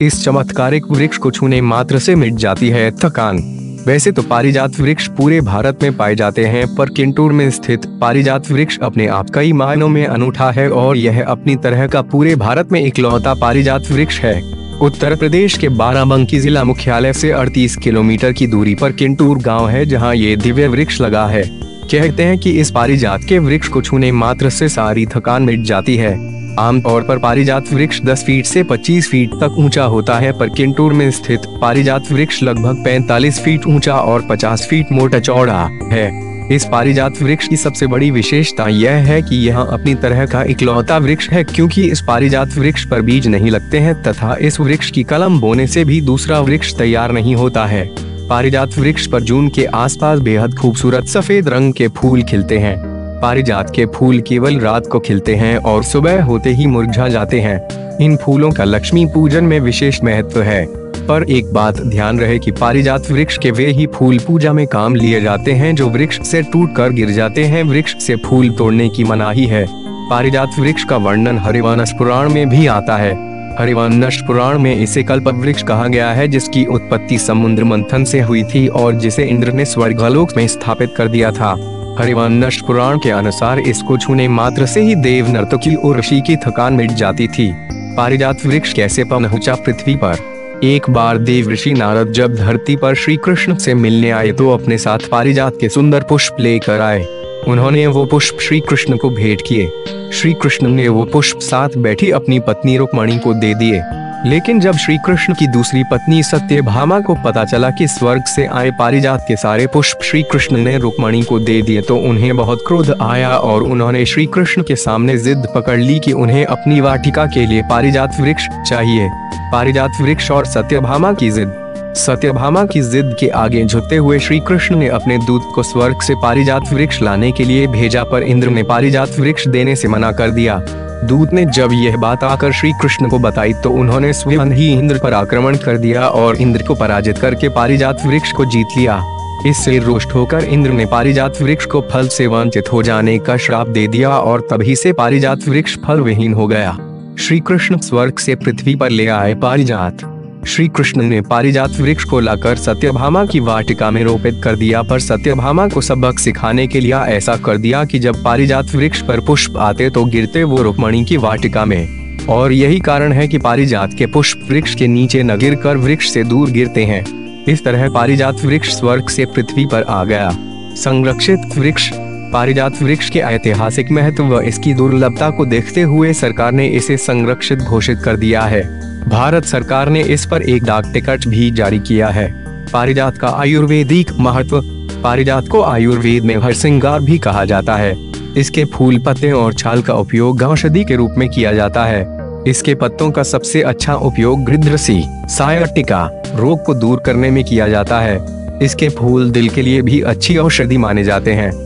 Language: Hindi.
इस चमत्कारिक वृक्ष को छूने मात्र से मिट जाती है थकान। वैसे तो पारिजात वृक्ष पूरे भारत में पाए जाते हैं, पर किंटूर में स्थित पारिजात वृक्ष अपने आप कई मायनों में अनूठा है और यह अपनी तरह का पूरे भारत में इकलौता पारिजात वृक्ष है। उत्तर प्रदेश के बाराबंकी जिला मुख्यालय से 38 किलोमीटर की दूरी पर किंटूर गाँव है, जहाँ ये दिव्य वृक्ष लगा है। कहते हैं कि इस पारिजात के वृक्ष को छूने मात्र से सारी थकान मिट जाती है। आमतौर पर पारिजात वृक्ष 10 फीट से 25 फीट तक ऊँचा होता है, पर किंटूर में स्थित पारिजात वृक्ष लगभग 45 फीट ऊँचा और 50 फीट मोटा चौड़ा है। इस पारिजात वृक्ष की सबसे बड़ी विशेषता यह है कि यह अपनी तरह का इकलौता वृक्ष है, क्योंकि इस पारिजात वृक्ष पर बीज नहीं लगते हैं तथा इस वृक्ष की कलम बोने से भी दूसरा वृक्ष तैयार नहीं होता है। पारिजात वृक्ष पर जून के आसपास बेहद खूबसूरत सफ़ेद रंग के फूल खिलते हैं। पारिजात के फूल केवल रात को खिलते हैं और सुबह होते ही मुरझा जाते हैं। इन फूलों का लक्ष्मी पूजन में विशेष महत्व है। पर एक बात ध्यान रहे कि पारिजात वृक्ष के वे ही फूल पूजा में काम लिए जाते हैं जो वृक्ष से टूट कर गिर जाते हैं। वृक्ष से फूल तोड़ने की मनाही है। पारिजात वृक्ष का वर्णन हरिवानस पुराण में भी आता है। हरिवंश पुराण में इसे कल्प वृक्ष कहा गया है, जिसकी उत्पत्ति समुद्र मंथन से हुई थी और जिसे इंद्र ने स्वर्गलोक में स्थापित कर दिया था। हरिवंश पुराण के अनुसार इसको छूने मात्र से ही देव नर्तकी और ऋषि की थकान मिट जाती थी। पारिजात वृक्ष कैसे पहुँचा पृथ्वी पर? एक बार देव ऋषि नारद जब धरती पर श्री कृष्ण से मिलने आए तो अपने साथ पारिजात के सुंदर पुष्प लेकर आए। उन्होंने वो पुष्प श्री कृष्ण को भेंट किए। श्री कृष्ण ने वो पुष्प साथ बैठी अपनी पत्नी रुक्मणी को दे दिए। लेकिन जब श्री कृष्ण की दूसरी पत्नी सत्यभामा को पता चला कि स्वर्ग से आए पारिजात के सारे पुष्प श्री कृष्ण ने रुक्मणी को दे दिए तो उन्हें बहुत क्रोध आया और उन्होंने श्री कृष्ण के सामने जिद पकड़ ली कि उन्हें अपनी वाटिका के लिए पारिजात वृक्ष चाहिए। पारिजात वृक्ष और सत्यभामा की जिद। सत्यभामा की जिद के आगे झुकते हुए श्री कृष्ण ने अपने दूत को स्वर्ग से पारिजात वृक्ष लाने के लिए भेजा, पर इंद्र ने पारिजात वृक्ष देने से मना कर दिया। दूत ने जब यह बात आकर श्री कृष्ण को बताई तो उन्होंने स्वयं ही इंद्र पर आक्रमण कर दिया और इंद्र को पराजित करके पारिजात वृक्ष को जीत लिया। इससे रोष्ट होकर इंद्र ने पारिजात वृक्ष को फल से वंचित हो जाने का श्राप दे दिया और तभी से पारिजात वृक्ष फल विहीन हो गया। श्री कृष्ण स्वर्ग से पृथ्वी पर ले आए पारिजात। श्री कृष्ण ने पारिजात वृक्ष को लाकर सत्यभामा की वाटिका में रोपित कर दिया, पर सत्यभामा को सबक सिखाने के लिए ऐसा कर दिया कि जब पारिजात वृक्ष पर पुष्प आते तो गिरते वो रुक्मणी की वाटिका में। और यही कारण है कि पारिजात के पुष्प वृक्ष के नीचे न गिर कर वृक्ष से दूर गिरते हैं। इस तरह पारिजात वृक्ष स्वर्ग से पृथ्वी पर आ गया। संरक्षित वृक्ष। पारिजात वृक्ष के ऐतिहासिक महत्व व इसकी दुर्लभता को देखते हुए सरकार ने इसे संरक्षित घोषित कर दिया है। भारत सरकार ने इस पर एक डाक टिकट भी जारी किया है। पारिजात का आयुर्वेदिक महत्व, पारिजात को आयुर्वेद में हर हरसिंगार भी कहा जाता है। इसके फूल पत्ते और छाल का उपयोग औषधि के रूप में किया जाता है। इसके पत्तों का सबसे अच्छा उपयोग गृद्रसी सायटिका रोग को दूर करने में किया जाता है। इसके फूल दिल के लिए भी अच्छी औषधि माने जाते हैं।